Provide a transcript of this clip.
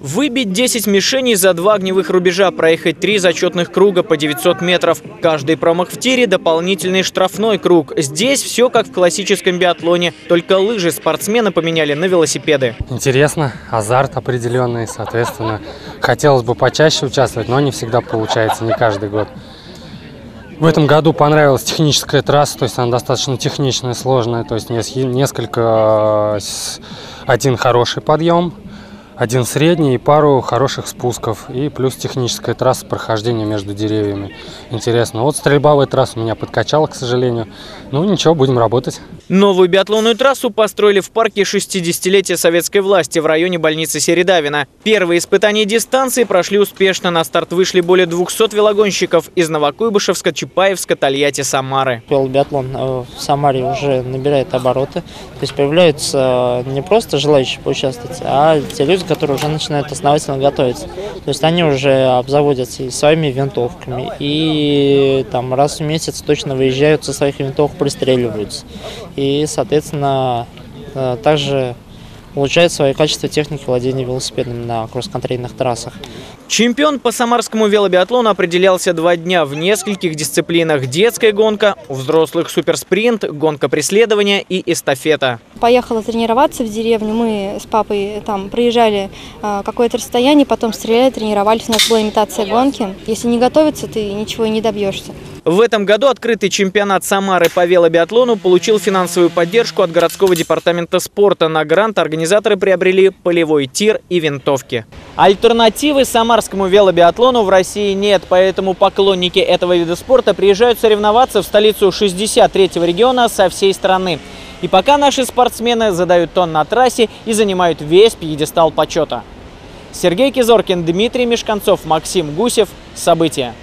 Выбить 10 мишеней за два огневых рубежа, проехать три зачетных круга по 900 метров. Каждый промах в тире – дополнительный штрафной круг. Здесь все как в классическом биатлоне, только лыжи спортсмены поменяли на велосипеды. Интересно, азарт определенный, соответственно. Хотелось бы почаще участвовать, но не всегда получается, не каждый год. В этом году понравилась техническая трасса, то есть она достаточно техничная, сложная, то есть несколько, один хороший подъем, один средний и пару хороших спусков. И плюс техническая трасса прохождения между деревьями. Интересно. Вот стрельбовая трасса меня подкачала, к сожалению. Ну ничего, будем работать. Новую биатлонную трассу построили в парке 60-летия советской власти в районе больницы Середавина. Первые испытания дистанции прошли успешно. На старт вышли более 200 велогонщиков из Новокуйбышевска, Чапаевска, Тольятти, Самары. Велобиатлон э, в Самаре уже набирает обороты. То есть появляются не просто желающие поучаствовать, а те люди, которые уже начинают основательно готовиться. То есть они уже обзаводятся и своими винтовками, и там раз в месяц точно выезжают со своих винтовок, пристреливаются. И, соответственно, э, также улучшает свои качества техники владения велосипедом на кросс-контрейных трассах. Чемпион по самарскому велобиатлону определялся два дня в нескольких дисциплинах. Детская гонка, взрослых суперспринт, гонка преследования и эстафета. Поехала тренироваться в деревню. Мы с папой там проезжали э, какое-то расстояние, потом стреляли, тренировались. У нас была имитация гонки. Если не готовиться, ты ничего и не добьешься. В этом году открытый чемпионат Самары по велобиатлону получил финансовую поддержку от городского департамента спорта. На грант организаторы приобрели полевой тир и винтовки. Альтернативы самарскому велобиатлону в России нет, поэтому поклонники этого вида спорта приезжают соревноваться в столицу 63-го региона со всей страны. И пока наши спортсмены задают тон на трассе и занимают весь пьедестал почета. Сергей Кизоркин, Дмитрий Мешканцов, Максим Гусев. События.